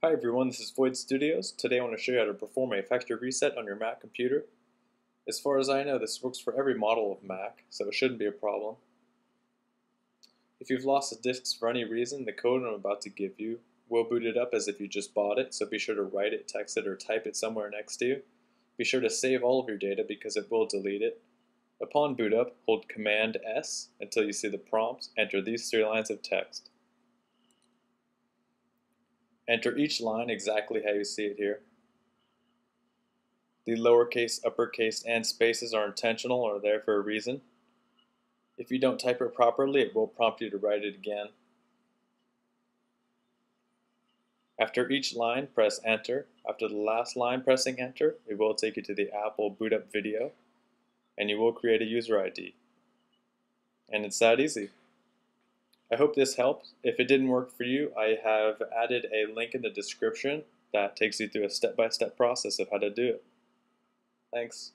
Hi everyone, this is Voyd Studios. Today I want to show you how to perform a factory reset on your Mac computer. As far as I know, this works for every model of Mac, so it shouldn't be a problem. If you've lost the disks for any reason, the code I'm about to give you will boot it up as if you just bought it, so be sure to write it, text it, or type it somewhere next to you. Be sure to save all of your data because it will delete it. Upon boot up, hold Command S until you see the prompt. Enter these three lines of text. Enter each line exactly how you see it here. The lowercase, uppercase, and spaces are intentional or there for a reason. If you don't type it properly, it will prompt you to write it again. After each line, press enter. After the last line pressing enter, it will take you to the Apple boot up video, and you will create a user ID. And it's that easy. I hope this helped. If it didn't work for you, I have added a link in the description that takes you through a step-by-step -step process of how to do it. Thanks.